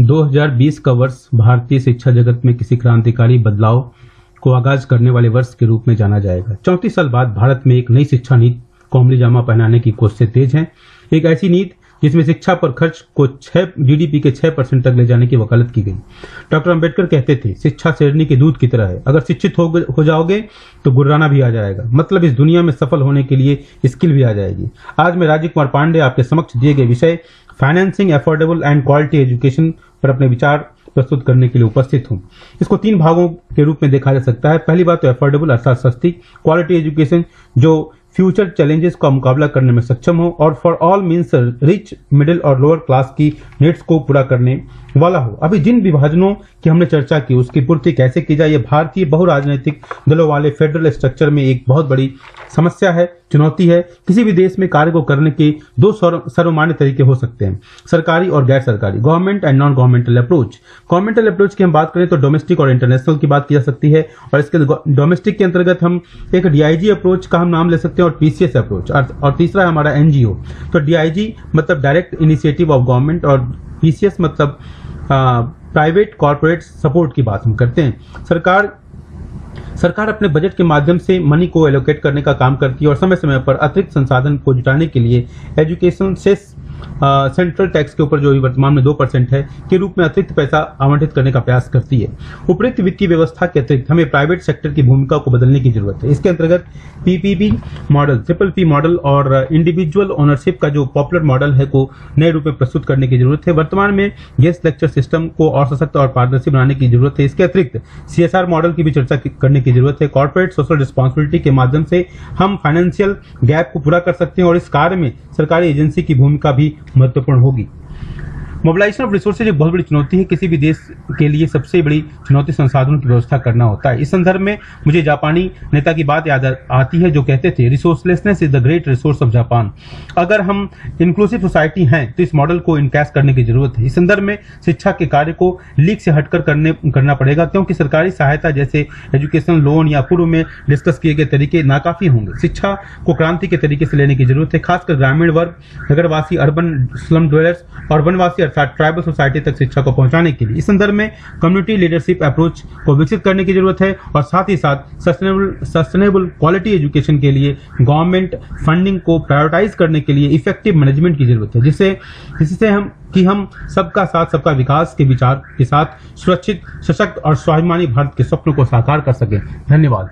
2020 का वर्ष भारतीय शिक्षा जगत में किसी क्रांतिकारी बदलाव को आगाज़ करने वाले वर्ष के रूप में जाना जाएगा। चौंतीस साल बाद भारत में एक नई शिक्षा नीति को अमली जामा पहनाने की कोशिशें तेज हैं। एक ऐसी नीति जिसमें शिक्षा पर खर्च को छह जीडीपी के छह परसेंट तक ले जाने की वकालत की गई। डॉक्टर अंबेडकर कहते थे शिक्षा शेरनी के दूध की तरह है। अगर शिक्षित हो, हो जाओगे तो गुर्राना भी आ जाएगा। मतलब इस दुनिया में सफल होने के लिए स्किल भी आ जाएगी। आज मैं राजीव कुमार पांडे आपके समक्ष दिए गए विषय financing affordable and quality education पर अपने विचार प्रस्तुत करने के लिए उपस्थित हूँ। इसको तीन भागों के रूप में देखा जा सकता है। पहली बात तो अफोर्डेबल अर्थात सस्ती। क्वालिटी एजुकेशन जो फ्यूचर चैलेंजेस का मुकाबला करने में सक्षम हो और for all means rich middle और लोअर क्लास की नीड्स को पूरा करने वाला हो। अभी जिन विभाजनों की हमने चर्चा की, उसकी पूर्ति कैसे की जाए, ये भारतीय बहुराजनीतिक दलों वाले फेडरल स्ट्रक्चर में एक बहुत बड़ी समस्या है, चुनौती है। किसी भी देश में कार्य को करने के दो सर्वमान्य तरीके हो सकते हैं, सरकारी और गैर सरकारी government and non governmental approach governmental approach की हम बात करें तो डोमेस्टिक और इंटरनेशनल की बात की जा सकती है, और इसके डोमेस्टिक के अंतर्गत हम एक डीआईजी अप्रोच का हम नाम ले सकते हैं और पीसीएस अप्रोच और तीसरा हमारा एनजीओ तो डीआईजी मतलब डायरेक्ट इनिशिएटिव ऑफ़ गवर्नमेंट और पीसीएस मतलब प्राइवेट कॉरपोरेट सपोर्ट की बात हम करते हैं। सरकार सरकार अपने बजट के माध्यम से मनी को एलोकेट करने का काम करती है और समय समय पर अतिरिक्त संसाधन को जुटाने के लिए एजुकेशन सेस सेंट्रल टैक्स के ऊपर जो वर्तमान में दो परसेंट है, के रूप में अतिरिक्त पैसा आवंटित करने का प्रयास करती है। उपयुक्त वित्तीय व्यवस्था के अतिरिक्त हमें प्राइवेट सेक्टर की भूमिका को बदलने की ज़रूरत है। इसके अंतर्गत PPP model triple P model और इंडिविजुअल ओनरशिप का जो पॉपुलर मॉडल है को नए रूप में प्रस्तुत करने की ज़रूरत है। वर्तमान में गेस्ट लेक्चर सिस्टम को और सशक्त और पारदर्शी बनाने की ज़रूरत है। इसके अतिरिक्त सीएसआर मॉडल की भी चर्चा करने की ज़रूरत है। कॉर्पोरेट सोशल रिस्पॉन्सिबिलिटी के माध्यम से हम फाइनेंशियल गैप को पूरा कर सकते हैं और इस कार्य में सरकारी एजेंसी की भूमिका भी महत्वपूर्ण होगी। मोबिलाइजेशन ऑफ़ रिसोर्सेज एक बहुत बड़ी चुनौती है। किसी भी देश के लिए सबसे बड़ी चुनौती संसाधनों की व्यवस्था करना होता है। इस संदर्भ में मुझे जापानी नेता की बात याद आती है जो कहते थे resourcelessness is the great resource of Japan अगर हम इंक्लूसिव सोसाइटी हैं तो इस मॉडल को इनकैश करने की ज़रूरत है। इस संदर्भ में शिक्षा के कार्य को लीक से हटकर करने, करना पड़ेगा, क्योंकि सरकारी सहायता जैसे एजुकेशन लोन या पूर्व में डिस्कस किए गए तरीके नाकाफी होंगे। शिक्षा को क्रांति के तरीके से लेने की ज़रूरत है। खासकर ग्रामीण वर्ग, नगरवासी अर्बन स्लम ड्वेलर्स और वनवासी अर्थात ट्राइबल सोसाइटी तक शिक्षा को पहुँचाने के लिए। इस संदर्भ में कम्युनिटी लीडरशिप अप्रोच को विकसित करने की ज़रूरत है और साथ ही साथ सस्टेनेबल सस्टेनेबल क्वालिटी एजुकेशन के लिए गवर्नमेंट फंडिंग को प्रायोरिटाइज करने के लिए इफ़ेक्टिव मैनेजमेंट की ज़रूरत है, जिससे जिससे हम, कि हम सबका साथ, सबका विकास के विचार के साथ सुरक्षित, सशक्त और स्वाभिमानी भारत के स्वप्न को साकार कर सकें। धन्यवाद।